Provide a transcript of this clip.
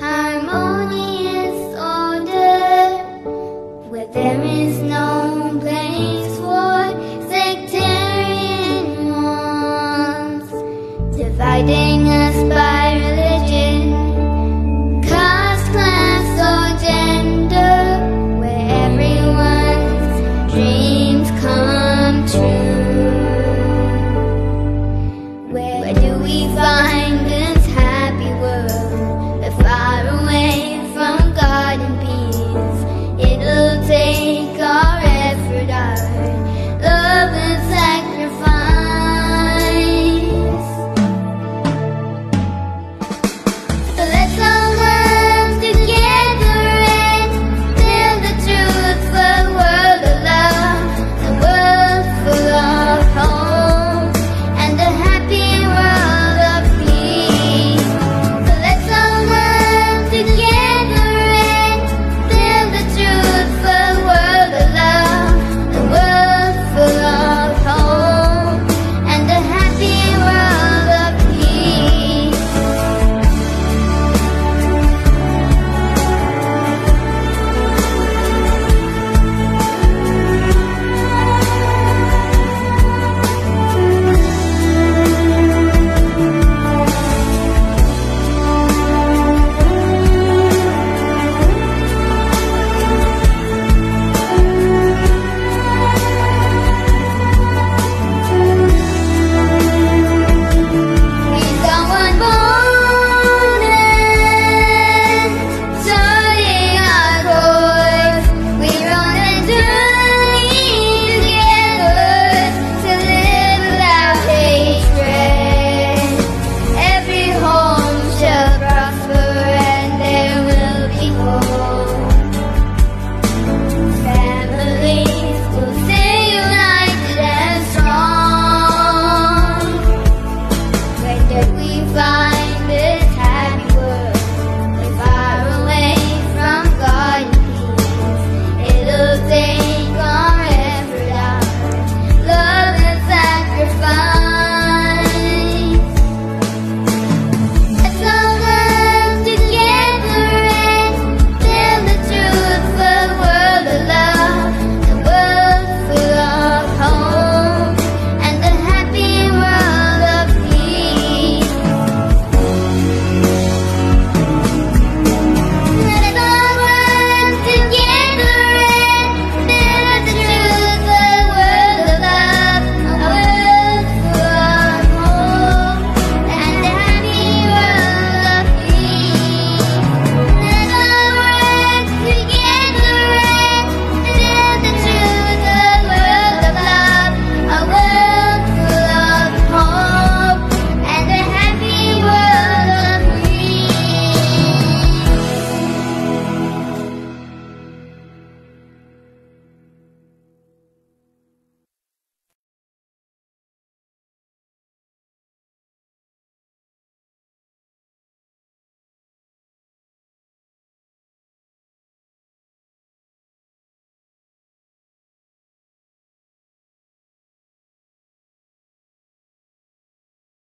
harmonious order, where there is no place for sectarian dividing us by religion, class, or gender, where everyone's dreams come true. Where do we find? side.